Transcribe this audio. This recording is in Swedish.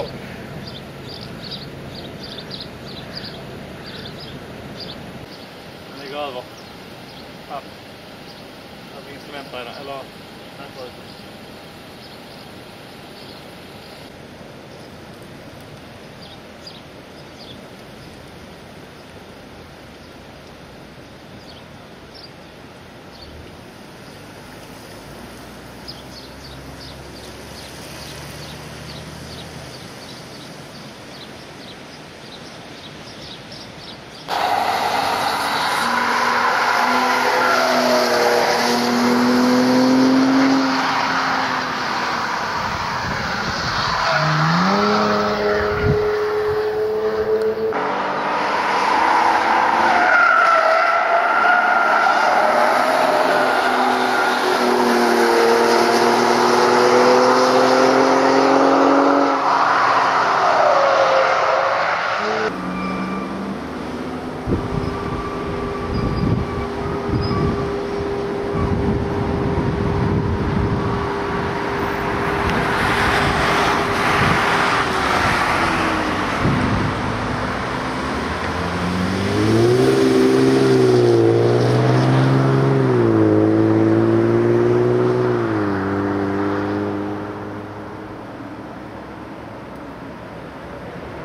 Jakob. Den ligger över. Här. Här finns instrumentbrädan, eller... Här you.